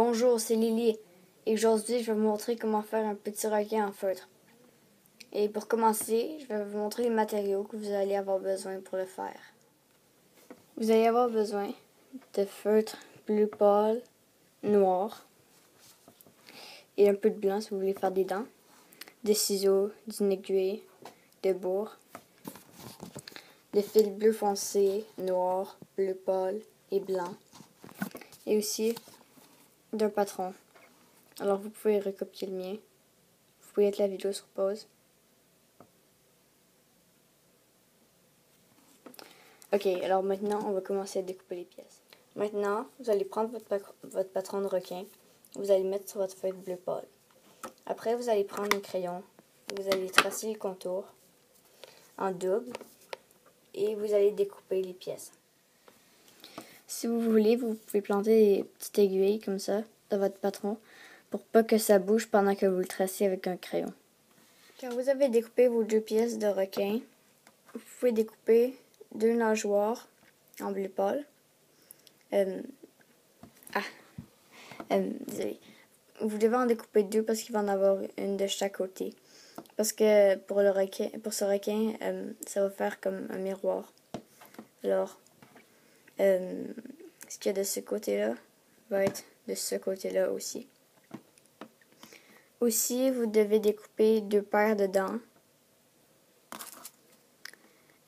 Bonjour, c'est Lily et aujourd'hui je vais vous montrer comment faire un petit requin en feutre. Et pour commencer, je vais vous montrer les matériaux que vous allez avoir besoin pour le faire. Vous allez avoir besoin de feutre bleu pâle, noir et un peu de blanc si vous voulez faire des dents, des ciseaux, d'une aiguille, de bourre, des fils bleu foncé, noir, bleu pâle et blanc et aussi d'un patron. Alors vous pouvez recopier le mien. Vous pouvez mettre la vidéo sur pause. Ok, alors maintenant on va commencer à découper les pièces. Maintenant, vous allez prendre votre, votre patron de requin. Vous allez mettre sur votre feuille bleu pâle. Après, vous allez prendre un crayon. Vous allez tracer le contour en double. Et vous allez découper les pièces. Si vous voulez, vous pouvez planter des petites aiguilles comme ça dans votre patron pour pas que ça bouge pendant que vous le tracez avec un crayon. Quand vous avez découpé vos deux pièces de requin, vous pouvez découper deux nageoires en bleu pâle. Euh, ah, euh, désolé. Vous devez en découper deux parce qu'il va en avoir une de chaque côté. Parce que pour le requin, pour ce requin, euh, ça va faire comme un miroir. Alors, euh, ce qu'il y a de ce côté-là? Va être de ce côté-là aussi. Aussi, vous devez découper deux paires de dents,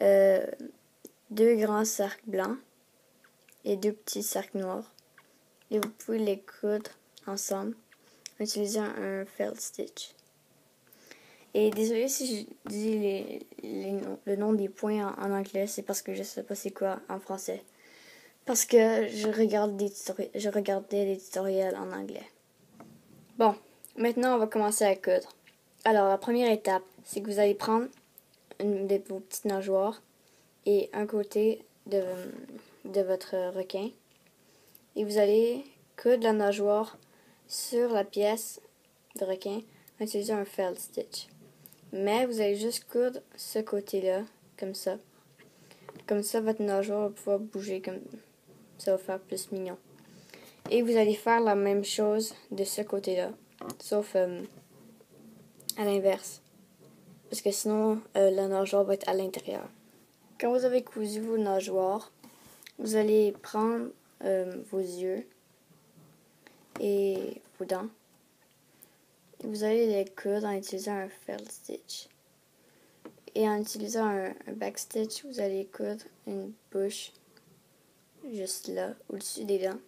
euh, deux grands cercles blancs et deux petits cercles noirs. Et vous pouvez les coudre ensemble en utilisant un felt stitch. Et désolé si je dis le nom des points en, anglais, c'est parce que je sais pas c'est quoi en français. Parce que je, regarde des regardais des tutoriels en anglais. Bon, maintenant on va commencer à coudre. Alors la première étape, c'est que vous allez prendre une de vos petites nageoires et un côté de, de votre requin. Et vous allez coudre la nageoire sur la pièce de requin en utilisant un felt stitch. Mais vous allez juste coudre ce côté-là, comme ça. Comme ça, votre nageoire va pouvoir bouger comme ça va faire plus mignon. Et vous allez faire la même chose de ce côté-là, sauf euh, à l'inverse. Parce que sinon, euh, la nageoire va être à l'intérieur. Quand vous avez cousu vos nageoires, vous allez prendre euh, vos yeux et vos dents. Vous allez les coudre en utilisant un felt stitch. Et en utilisant un, un backstitch, vous allez coudre une bouche juste là, au-dessus des dents.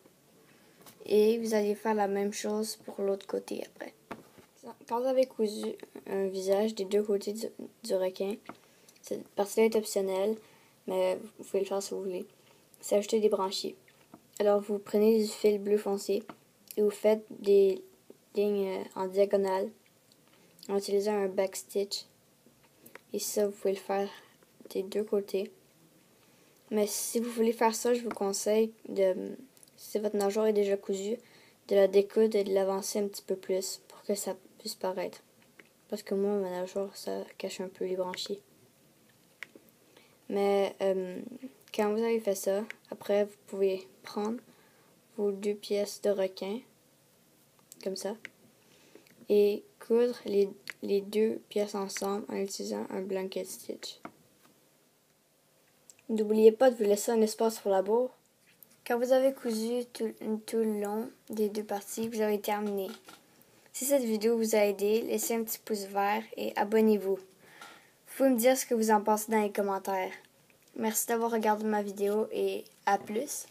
Et vous allez faire la même chose pour l'autre côté après. Quand vous avez cousu un visage des deux côtés du, requin, cette partie-là est optionnelle, mais vous pouvez le faire si vous voulez. C'est ajouter des branchies. Alors vous prenez du fil bleu foncé et vous faites des lignes euh, en diagonale en utilisant un backstitch. Et ça, vous pouvez le faire des deux côtés. Mais si vous voulez faire ça, je vous conseille de, si votre nageoire est déjà cousue, de la découdre et de l'avancer un petit peu plus pour que ça puisse paraître. Parce que moi, ma nageoire, ça cache un peu les branchies. Mais euh, quand vous avez fait ça, après, vous pouvez prendre vos deux pièces de requin, comme ça, et coudre les, les deux pièces ensemble en utilisant un blanket stitch. N'oubliez pas de vous laisser un espace pour la bourre. Quand vous avez cousu tout, tout, le long des deux parties, vous avez terminé. Si cette vidéo vous a aidé, laissez un petit pouce vert et abonnez-vous. Vous pouvez me dire ce que vous en pensez dans les commentaires. Merci d'avoir regardé ma vidéo et à plus.